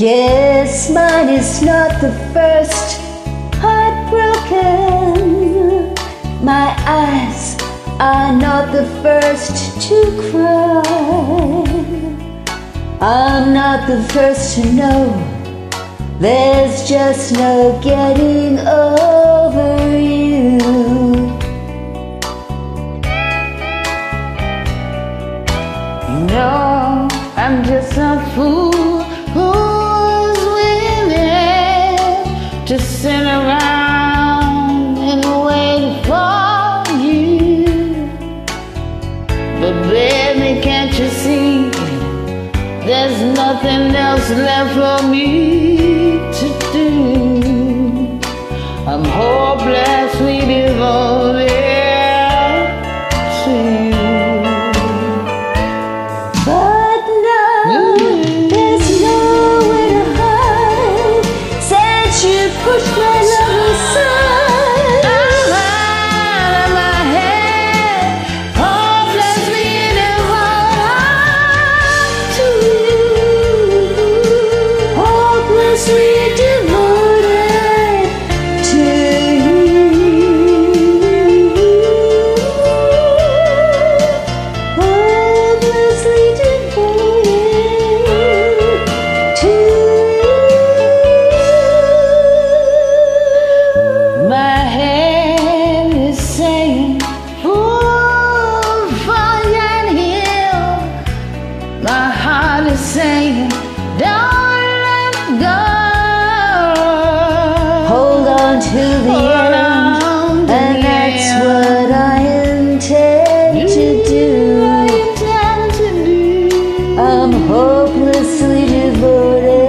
Guess mine is not the first heartbroken. My eyes are not the first to cry. I'm not the first to know. There's just no getting over you. You know, I'm just a fool to sit around and wait for you. But baby, can't you see? There's nothing else left for me to do. I'm hopelessly devoted on to the Hold end, and that's what I intend to do. I'm hopelessly devoted